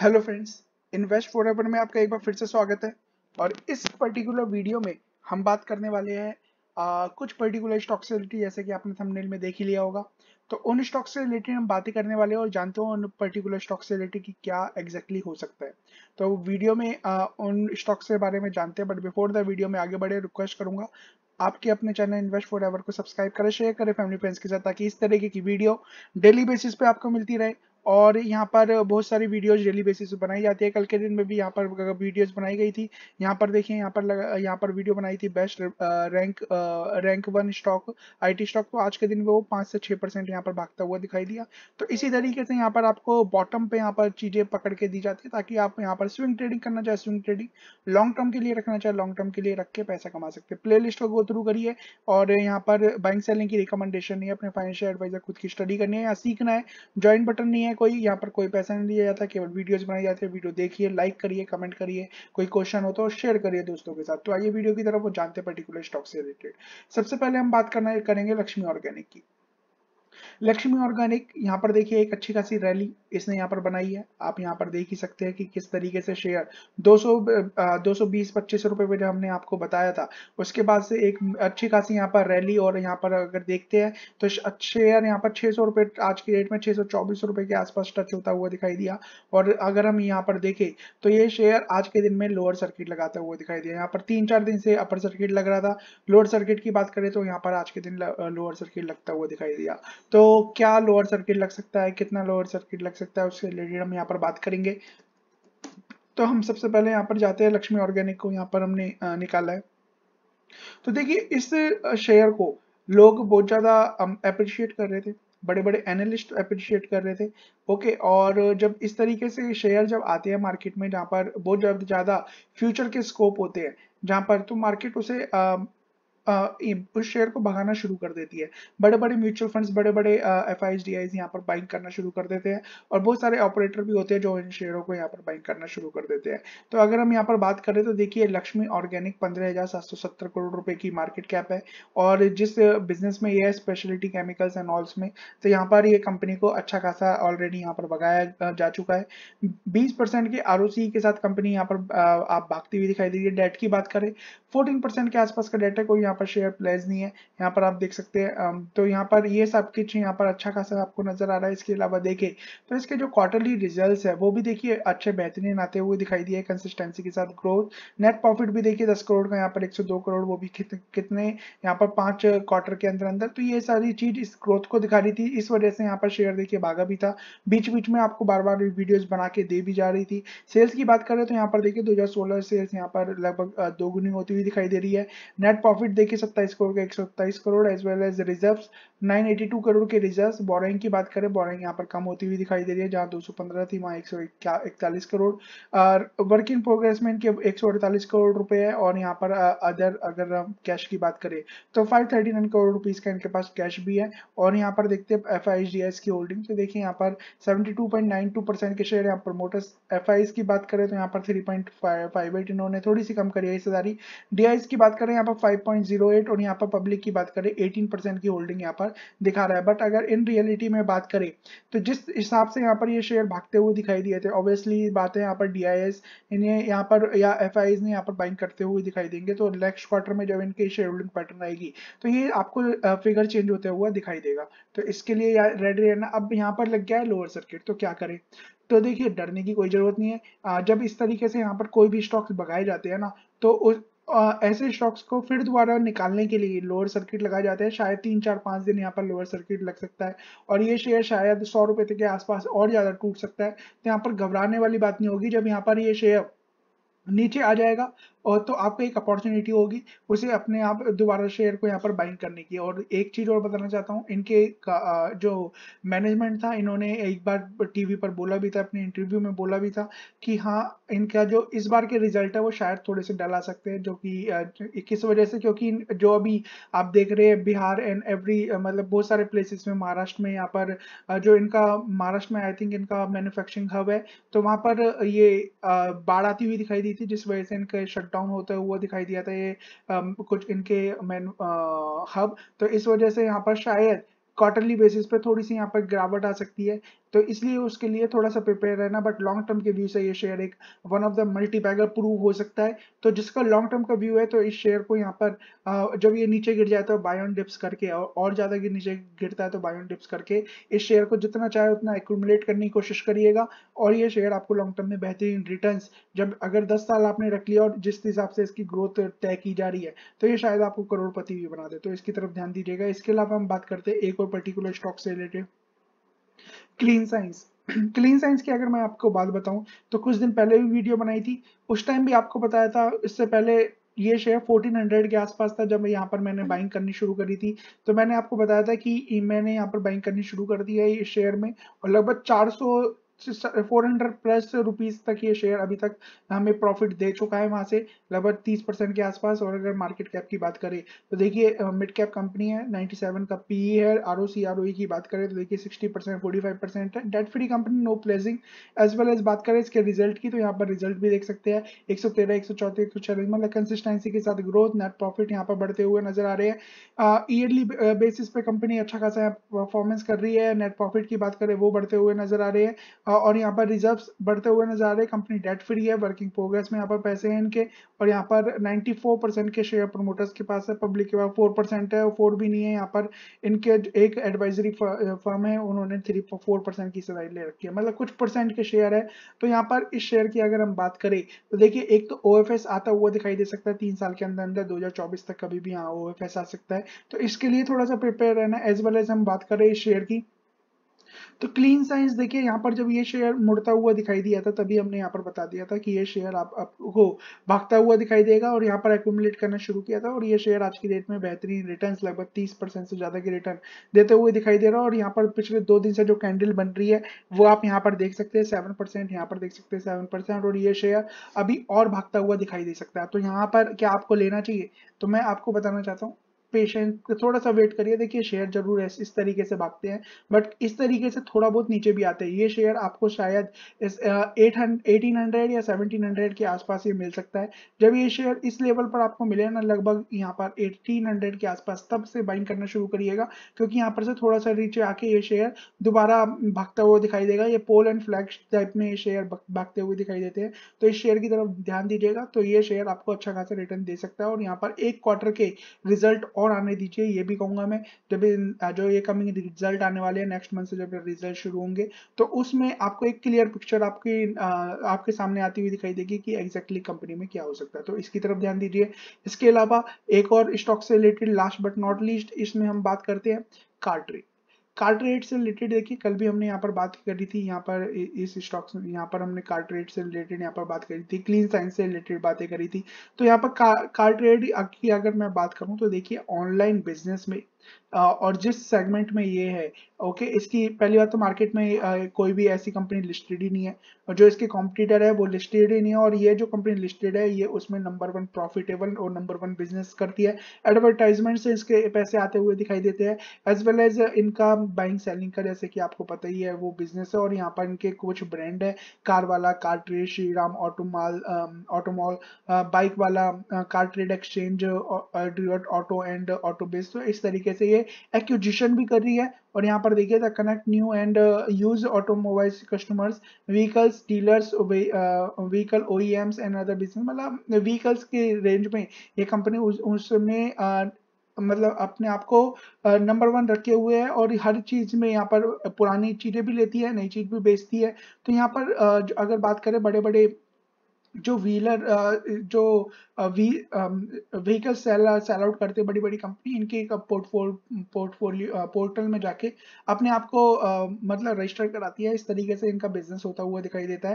Hello friends invest for में आपका एक बार फिर से स्वागत है। और इस पर्टिकुलर वीडियो में हम बात करने वाले हैं कुछ पर्टिकुलर स्टॉक से रिलेटेड जैसे कि आपने थंबनेल में देख ही लिया होगा। तो उन स्टॉक से रिलेटेड हम बातें करने वाले हैं और जानते हो उन पर्टिकुलर स्टॉक से रिलेटेड कि क्या एग्जैक्टली exactly हो सकता है। तो वीडियो में आ, उन स्टॉक्स के बारे में जानते हैं बट बिफोर द वीडियो में आगे बढ़े रिक्वेस्ट करूँगा आपके अपने चैनल इन्वेस्ट फॉर एवर को सब्सक्राइब करें शेयर करें फैमिली फ्रेंड्स के साथ ताकि इस तरीके की वीडियो डेली बेसिस पे आपको मिलती रहे। और यहाँ पर बहुत सारी वीडियोज़ डेली बेसिस पे बनाई जाती है कल के दिन में भी यहाँ पर वीडियोज़ बनाई गई थी यहाँ पर देखिए यहाँ पर यहाँ पर वीडियो बनाई थी best rank rank one stock IT stock तो आज के दिन में वो पाँच से छः परसेंट यहाँ पर भागता हुआ दिखाई दिया तो इसी तरीके से यहाँ पर आपको बॉटम पे यहाँ पर चीज़ें पकड़ के दी जाती है ताकि आप यहाँ पर स्विंग ट्रेडिंग करना चाहे स्विंग ट्रेडिंग लॉन्ग टर्म के लिए रखना चाहे लॉन्ग टर्म के लिए रख के पैसा कमा सकते हैं प्ले लिस्ट को थ्रू करिए और यहाँ पर बाइंग सेलिंग की रिकमेंडेशन नहीं है अपने फाइनेंशियल एडवाइजर खुद की स्टडी करनी है या सीखना है ज्वाइन बटन नहीं है है कोई, यहाँ पर कोई पैसा नहीं दिया जाता, केवल वीडियोज़ बनाई जाती है वीडियो देखिए लाइक करिए कमेंट करिए, कोई क्वेश्चन हो तो शेयर करिए दोस्तों के साथ। तो आइए वीडियो की तरफ़ वो जानते पर्टिकुलर स्टॉक से रिलेटेड सबसे पहले हम बात करना, करेंगे लक्ष्मी ऑर्गेनिक की। लक्ष्मी ऑर्गेनिक, यहाँ पर देखिए एक अच्छी खासी रैली इसने यहाँ पर बनाई है। आप यहाँ पर देख ही सकते हैं कि किस तरीके से शेयर। 200 220 25 रुपए में जो हमने आपको बताया था। उसके बाद से एक अच्छी खासी यहाँ पर रैली और यहाँ पर अगर देखते हैं तो शेयर यहाँ पर 600 रुपए, आज की डेट में छह रुपए के आसपास टच होता हुआ दिखाई दिया। और अगर हम यहाँ पर देखें तो ये शेयर आज के दिन में लोअर सर्किट लगाता हुआ दिखाई दिया। यहाँ पर तीन चार दिन से अपर सर्किट लग रहा था। लोअर सर्किट की बात करें तो यहाँ पर आज के दिन लोअर सर्किट लगता हुआ दिखाई दिया। तो क्या लोअर सर्किट लग सकता है? कितना लोअर सर्किट लग सकता है उससे रिलेटेड हम यहाँ पर बात करेंगे। तो हम सबसे पहले यहाँ पर जाते हैं लक्ष्मी ऑर्गेनिक को, यहाँ पर हमने निकाला है। तो देखिए, इस शेयर को लोग बहुत ज़्यादा अप्रिशिएट कर रहे थे। बड़े बड़े एनालिस्ट अप्रिशिएट कर रहे थे। ओके और जब इस तरीके से शेयर जब आते हैं मार्केट में, जहाँ पर बहुत ज़्यादा फ्यूचर के स्कोप होते हैं, जहाँ पर तो मार्केट उसे उस शेयर को भगाना शुरू कर देती है। बड़े बड़े म्यूचुअल फंड्स बड़े बड़े एफ़ आई डी यहाँ पर बाइंग करना शुरू कर देते हैं और बहुत सारे ऑपरेटर भी होते हैं जो इन शेयरों को यहाँ पर बाइंग करना शुरू कर देते हैं। तो अगर हम यहाँ पर बात करें तो देखिए लक्ष्मी ऑर्गेनिक पंद्रह करोड़ रुपए की मार्केट कैप है और जिस बिज़नेस में यह है स्पेशलिटी केमिकल्स एंड ऑल्स में तो यहाँ पर ये कंपनी को अच्छा खासा ऑलरेडी यहाँ पर भगाया जा चुका है। बीस के आर के साथ कंपनी यहाँ पर आप भागती हुई दिखाई दे रही है। डेट की बात करें फोर्टीन परसेंट के आसपास का डेटा कोई यहाँ पर शेयर प्लेज नहीं है। यहाँ पर आप देख सकते हैं तो यहाँ पर ये सब कुछ यहाँ पर अच्छा खासा आपको नज़र आ रहा है। इसके अलावा देखे तो इसके जो क्वार्टरली रिज़ल्ट है, वो भी देखिए अच्छे बेहतरीन आते हुए दिखाई दिए कंसिस्टेंसी के साथ ग्रोथ नेट प्रॉफिट भी देखिए दस करोड़ का, यहाँ पर एक सौ दो करोड़, वो भी कितने यहाँ पर पाँच क्वार्टर के अंदर अंदर। तो ये सारी चीज़ इस ग्रोथ को दिखा रही थी। इस वजह से यहाँ पर शेयर देखिए भागा भी था। बीच बीच में आपको बार बार वीडियोस बना के दे भी जा रही थी। सेल्स की बात करें तो यहाँ पर देखिए 2016 सेल्स यहाँ पर लगभग दोगुनी होती हुई दिखाई दे रही है। नेट प्रॉफिट देखिए, सत्ताईस करोड़ का, एक crore as well as reserve 982 crore के रिज़र्व बोरिंग की बात करें बोरिंग यहाँ पर कम होती हुई दिखाई दे रही है, जहाँ 215 थी, वहाँ एक करोड़। और वर्क इन प्रोग्रेस में इनके एक करोड़ रुपए है, और यहाँ पर अदर अगर हम कैश की बात करें तो 539 करोड़ रुपीज़ का इनके पास कैश भी है। और यहाँ पर देखते हैं एफ़ की होल्डिंग तो देखिए, यहाँ पर 72.92 परसेंट के शेयर यहाँ प्रमोटर्स एफ़ की बात करें तो यहाँ पर थ्री पॉइंट इन्होंने थोड़ी सी कम करी है हिस्सेदारी डीआईएस की बात करें, यहाँ पर फाइव और यहाँ पर पब्लिक की बात करें 18 परसेंट की होल्डिंग यहाँ पर दिखा रहा है। बट अगर इन रियलिटी में बात करें तो जिस हिसाब से यहाँ पर ये शेयर भागते हुए दिखाई दिए थे ऑब्वियसली बात है यहाँ पर डी इन्हें यहाँ पर या एफ़ ने यहाँ पर बाइंग करते हुए दिखाई देंगे तो नेक्स्ट क्वार्टर में जब इनकी शेयर होल्डिंग पैटर्न आएगी तो ये आपको फिगर चेंज होते हुआ दिखाई देगा। तो इसके लिए रेड रहना, अब यहाँ पर लग गया है लोअर सर्किट तो क्या करें? तो देखिए, डरने की कोई ज़रूरत नहीं है। जब इस तरीके से यहाँ पर कोई भी स्टॉक्स भगाए जाते हैं ना तो ऐसे स्टॉक्स को फिर दोबारा निकालने के लिए लोअर सर्किट लगाया जाता है। शायद तीन, चार, पाँच दिन यहाँ पर लोअर सर्किट लग सकता है। और ये शेयर शायद सौ रुपए के आसपास और ज़्यादा टूट सकता है। तो यहाँ पर घबराने वाली बात नहीं होगी। जब यहाँ पर ये शेयर नीचे आ जाएगा और तो आपको एक अपॉर्चुनिटी होगी उसे अपने आप दोबारा शेयर को यहाँ पर बाइंग करने की। और एक चीज़ और बताना चाहता हूँ, इनके जो मैनेजमेंट था, इन्होंने एक बार टीवी पर बोला भी था, अपने इंटरव्यू में बोला भी था कि हाँ इनका जो इस बार के रिज़ल्ट है, वो शायद थोड़े से डल आ सकते हैं, जो कि किस वजह से क्योंकि जो अभी आप देख रहे हैं बिहार एंड एवरी मतलब बहुत सारे प्लेसेस में, महाराष्ट्र में यहाँ पर जो इनका, महाराष्ट्र में आई थिंक इनका मैन्युफैक्चरिंग हब है तो वहाँ पर ये बाढ़ आती हुई दिखाई दी थी, जिस वजह से इनका शटडाउन होते हुआ दिखाई दिया था ये कुछ इनके मैन हब तो इस वजह से यहाँ पर शायद क्वार्टरली बेसिस पे थोड़ी सी यहाँ पर गिरावट आ सकती है। तो इसलिए उसके लिए थोड़ा सा प्रिपेयर रहना बट लॉन्ग टर्म के व्यू से ये शेयर एक one of the multi bagger prove हो सकता है। तो जिसका लॉन्ग टर्म का व्यू है तो इस शेयर को यहाँ पर जब ये नीचे गिर जाता है बायोन डिप्स करके और ज़्यादा नीचे गिरता है तो बायोन डिप्स करके, इस शेयर को जितना चाहे उतना एक्यूमुलेट करने की कोशिश करिएगा, और ये शेयर आपको लॉन्ग टर्म में बेहतरीन रिटर्न जब अगर दस साल आपने रख लिया और जिस हिसाब से इसकी ग्रोथ तय की जा रही है तो ये शायद आपको करोड़पति भी बना दे। तो इसकी तरफ़ ध्यान दीजिएगा। इसके अलावा हम बात करते हैं एक और पर्टिकुलर स्टॉक से related Clean Science Clean Science की अगर मैं आपको बात बताऊँ तो कुछ दिन पहले भी वीडियो बनाई थी। उस टाइम भी आपको बताया था, इससे पहले ये शेयर 1400 के आसपास था जब यहाँ पर मैंने बाइंग करनी शुरू करी थी। तो मैंने आपको बताया था कि मैंने यहाँ पर बाइंग करनी शुरू कर दी है इस शेयर में और लगभग 400 फोर हंड्रेड प्लस रुपीज़ तक ये शेयर अभी तक हमें प्रॉफिट दे चुका है वहाँ से, लगभग तीस परसेंट के आसपास। और अगर मार्केट कैप की बात करें तो देखिए मिड कैप कंपनी है 97 का पी e है R O C R O की बात करें तो देखिए 60 परसेंट फोर्टी फाइव परसेंट है। Debt free company no pledging as well as बात करें इसके रिज़ल्ट की तो यहाँ पर रिज़ल्ट भी देख सकते हैं। एक सौ तेरह, एक सौ चौथे एक सौ चालीस मतलब कंसिस्टेंसी के साथ ग्रोथ नेट प्रॉफिट यहाँ पर बढ़ते हुए नज़र आ रहे हैं। ईयरली बेसिस पे कंपनी अच्छा खासा परफॉर्मेंस कर रही है। नेट प्रॉफिट की बात करें, वो बढ़ते हुए नज़र आ रहे हैं। और यहाँ पर रिज़र्व बढ़ते हुए नज़र आ रहे कंपनी डेट फ्री है वर्किंग प्रोग्रेस में यहाँ पर पैसे हैं इनके। और यहाँ पर 94 परसेंट के शेयर प्रमोटर्स के पास है पब्लिक के पास फोर परसेंट है फोर भी नहीं है। यहाँ पर इनके एक एडवाइजरी फर्म है, उन्होंने थ्री फोर परसेंट की सदाई ले रखी है। मतलब कुछ परसेंट के शेयर है। तो यहाँ पर इस शेयर की अगर हम बात करें तो देखिए, एक तो ओएफएस आता हुआ दिखाई दे सकता है। तीन साल के अंदर अंदर, दो हज़ार चौबीस तक कभी भी यहाँ ओ आ सकता है। तो इसके लिए थोड़ा सा प्रिपेयर रहना एज वेल एज हम बात करें इस शेयर की। तो क्लीन साइंस देखिए, यहाँ पर जब ये शेयर मुड़ता हुआ दिखाई दिया था, तभी हमने यहाँ पर बता दिया था कि ये शेयर आप आपको भागता हुआ दिखाई देगा और यहाँ पर एक्यूमुलेट करना शुरू किया था और ये शेयर आज की डेट में बेहतरीन रिटर्न लगभग तीस परसेंट से ज़्यादा की रिटर्न देते हुए दिखाई दे रहा है और यहाँ पर पिछले दो दिन से जो कैंडल बन रही है, वो आप यहाँ पर देख सकते हैं सेवन परसेंट यहाँ पर देख सकते हैं सेवन परसेंट और ये शेयर अभी और भागता हुआ दिखाई दे सकता है। तो यहाँ पर क्या आपको लेना चाहिए? तो मैं आपको बताना चाहता हूँ पेशेंट थोड़ा सा वेट करिए। देखिए शेयर ज़रूर इस तरीके से भागते हैं। बट इस तरीके से थोड़ा बहुत नीचे भी आते हैं। ये शेयर आपको शायद इस एट एटीन हंड्रेड या सेवनटीन हंड्रेड के आसपास ये मिल सकता है। जब ये शेयर इस लेवल पर आपको मिले ना, लगभग यहाँ पर एटीन हंड्रेड के आसपास, तब से बाइंग करना शुरू करिएगा। क्योंकि यहाँ पर से थोड़ा सा नीचे आके ये शेयर दोबारा भागता हुआ दिखाई देगा। ये पोल एंड फ्लैग टाइप में ये शेयर भागते हुए दिखाई देते हैं। तो इस शेयर की तरफ़ ध्यान दीजिएगा। तो ये शेयर आपको अच्छा खासा रिटर्न दे सकता है। और यहाँ पर एक क्वार्टर के रिज़ल्ट और आने दीजिए, ये भी कहूँगा मैं, जब जो ये कमिंग रिज़ल्ट आने वाले हैं नेक्स्ट मंथ से जब रिज़ल्ट शुरू होंगे तो उसमें आपको एक क्लियर पिक्चर आपकी आपके सामने आती हुई दिखाई देगी कि एग्जैक्टली कंपनी में क्या हो सकता है। तो इसकी तरफ़ ध्यान दीजिए। इसके अलावा एक और स्टॉक से related last but not least इसमें हम बात करते हैं कार्ट्री कार्ट रेट से रिलेटेड देखिए, कल भी हमने यहाँ पर बात करी थी, यहाँ पर इस स्टॉक यहाँ पर हमने कार्ट रेट से रिलेटेड यहाँ पर बात करी थी क्लीन साइंस से रिलेटेड बातें करी थी। तो यहाँ पर कार्ट रेट की अगर मैं बात करूँ तो देखिए ऑनलाइन बिज़नेस में और जिस सेगमेंट में ये है ओके इसकी पहली बात तो मार्केट में कोई भी ऐसी कंपनी लिस्टेड ही नहीं है। और जो इसके कॉम्पिटिटर है, वो लिस्टेड ही नहीं है, और ये जो कंपनी लिस्टेड है, ये उसमें नंबर वन प्रॉफिटेबल और नंबर वन बिज़नेस करती है। एडवर्टाइजमेंट से इसके पैसे आते हुए दिखाई देते हैं एज वेल एज इनका बाइंग सेलिंग का, जैसे कि आपको पता ही है, वो बिज़नेस है, और यहाँ पर इनके कुछ ब्रांड है कार वाला CarTrade Shriram automall automall bike वाला CarTrade exchange auto and auto base तो इस तरीके से ये एक्विजिशन भी कर रही है। और यहाँ पर देखिए the connect new and use automobiles customers vehicles dealers vehicle O and other business मतलब व्हीकल्स के रेंज में ये कंपनी उसमें uh, मतलब अपने आप को नंबर वन रखे हुए है और हर चीज़ में यहाँ पर पुरानी चीज़ें भी लेती है नई चीज़ भी बेचती है। तो यहाँ पर अगर बात करें बड़े बड़े जो व्हीलर जो वी व्हीकल सेल सेल आउट करते बड़ी बड़ी कंपनी इनके पोर्टफोलियो पोर्टल में जाके अपने आप को मतलब रजिस्टर कराती है। इस तरीके से इनका बिज़नेस होता हुआ दिखाई देता है।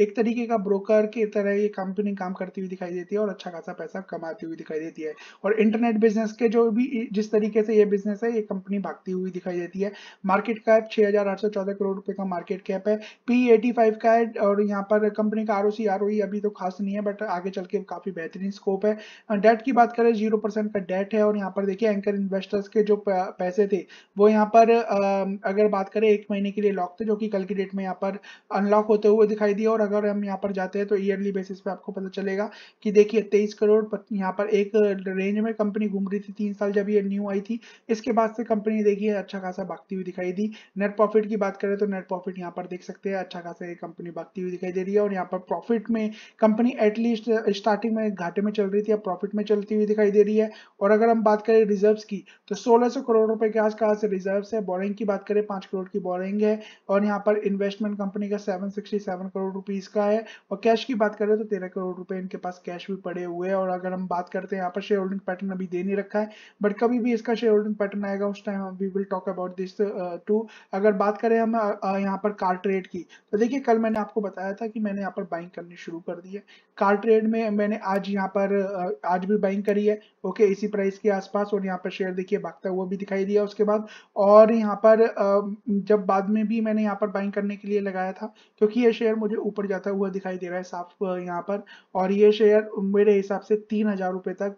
एक तरीके का ब्रोकर की तरह ये कंपनी काम करती हुई दिखाई देती है और अच्छा खासा पैसा कमाती हुई दिखाई देती है। और इंटरनेट बिज़नेस के जो भी, जिस तरीके से ये बिज़नेस है, ये कंपनी भागती हुई दिखाई देती है। मार्केट कैप छह हज़ार आठ सौ चौदह करोड़ रुपए का मार्केट कैप है। पी एटी का है और यहाँ पर कंपनी का आर ओ आरओई अभी तो खास नहीं है बट आगे चल के काफ़ी बेहतरीन स्कोप है। डेट की बात करें ज़ीरो परसेंट का डेट है और यहाँ पर देखिए एंकर इन्वेस्टर्स के जो पैसे थे, वो यहाँ पर अगर बात करें, एक महीने के लिए लॉक थे, जो कि कल की डेट में यहाँ पर अनलॉक होते हुए दिखाई दिया और अगर हम यहाँ पर जाते हैं तो ईयरली बेसिस पे आपको पता चलेगा कि देखिए तेईस करोड़ यहाँ पर एक रेंज में कंपनी घूम रही थी, तीन साल जब ये न्यू आई थी। इसके बाद से कंपनी देखिए अच्छा खासा भागती हुई दिखाई दी। नेट प्रॉफिट की बात करें तो नेट प्रॉफिट यहाँ पर देख सकते हैं अच्छा खासा ये कंपनी भागती हुई दिखाई दे रही है। और यहाँ पर प्रॉफिट में कंपनी एटलीस्ट स्टार्टिंग में घाटे में चल रही थी अब प्रॉफिट में चलती हुई दिखाई दे रही है। और अगर हम बात करें रिज़र्व की तो सोलह करोड़ रुपए के आसपास रिज़र्व है। बोरिंग की बात करें पाँच करोड़ की बोरिंग है। और यहाँ पर इन्वेस्टमेंट कंपनी का सेवन करोड़ रुपीज़ का है। और कैश की बात करें तो तेरह करोड़ रुपए इनके पास कैश भी पड़े हुए हैं। और अगर हम बात करते हैं यहाँ पर शेयर होल्डिंग पैटर्न अभी दे नहीं रखा है। बट कभी भी इसका शेयर होल्डिंग पैटर्न आएगा उस time we will talk about this too अगर बात करें हम uh, यहाँ पर कार ट्रेड की तो देखिए कल मैंने आपको बताया था कि मैंने यहाँ पर बाइंग करनी शुरू कर दी है। कार ट्रेड में मैंने आज यहाँ पर आज भी बाइंग करी है। ओके इसी प्राइस के आसपास और यहाँ पर शेयर देखिए, भागता हुआ भी दिखाई दिया उसके बाद। और यहाँ पर जब बाद में भी मैंने यहाँ पर बाइंग करने के लिए लगाया था, क्योंकि ये शेयर मुझे ऊपर जाता हुआ दिखाई दे रहा है साफ़ यहाँ पर। और ये शेयर मेरे हिसाब से तीन तक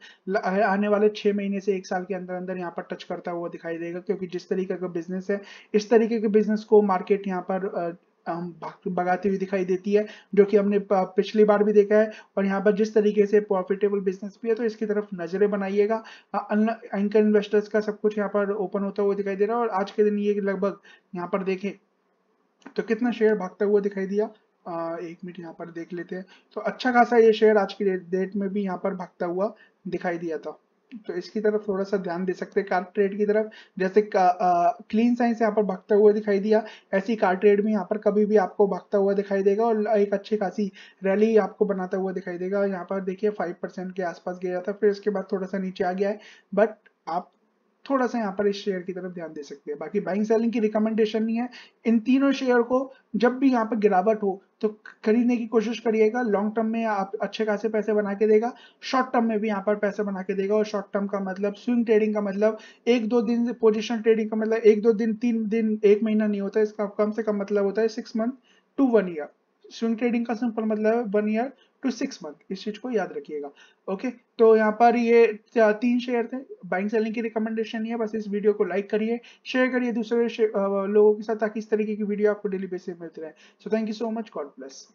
आने वाले छह महीने से एक साल के अंदर अंदर यहाँ पर टच करता हुआ दिखाई देगा, क्योंकि जिस तरीके का बिज़नेस है, इस तरीके के बिज़नेस को मार्केट यहाँ पर भगाती हुई दिखाई देती है जो कि हमने पिछली बार भी देखा है। और यहाँ पर जिस तरीके से प्रॉफिटेबल बिज़नेस भी है तो इसकी तरफ़ नज़रें बनाइएगा। एंकर इन्वेस्टर्स का सब कुछ यहाँ पर ओपन होता हुआ दिखाई दे रहा है और आज के दिन ये लगभग यहाँ पर देखें तो कितना शेयर भागता हुआ दिखाई दिया? आ, एक मिनट यहाँ पर देख लेते हैं। तो अच्छा खासा ये शेयर आज की डेट में भी यहाँ पर भागता हुआ दिखाई दिया था। तो इसकी तरफ़ थोड़ा सा ध्यान दे सकते हैं कार ट्रेड की तरफ़। जैसे क्लीन साइंस यहाँ पर भागता हुआ दिखाई दिया, ऐसी कार ट्रेड में यहाँ पर कभी भी आपको भागता हुआ दिखाई देगा और एक अच्छी खासी रैली आपको बनाता हुआ दिखाई देगा। यहाँ पर देखिए फाइव परसेंट के आसपास गया था, फिर उसके बाद थोड़ा सा नीचे आ गया है। बट आप थोड़ा सा यहाँ पर इस शेयर की तरफ़ ध्यान दे सकते हैं। बाकी बाइंग सेलिंग की रिकमेंडेशन नहीं है। इन तीनों शेयर को जब भी यहाँ पर गिरावट हो तो खरीदने की कोशिश करिएगा। लॉन्ग टर्म में आप अच्छे खासे पैसे बना के देगा। शॉर्ट टर्म में भी यहाँ पर पैसे बना के देगा। और शॉर्ट टर्म का मतलब स्विंग ट्रेडिंग का मतलब एक दो दिन पोजिशन ट्रेडिंग का मतलब एक दो दिन, तीन दिन, एक महीना नहीं होता। इसका कम से कम मतलब होता है six month to one year swing trading का सिंपल मतलब है one year to six month इस चीज़ को याद रखिएगा। ओके तो यहाँ पर ये तीन शेयर थे बाइंग सेलिंग की रिकमेंडेशन है, बस इस वीडियो को लाइक करिए शेयर करिए दूसरे लोगों के साथ, ताकि इस तरीके की वीडियो आपको डेली बेसिस मिलती रहे। So thank you so much God bless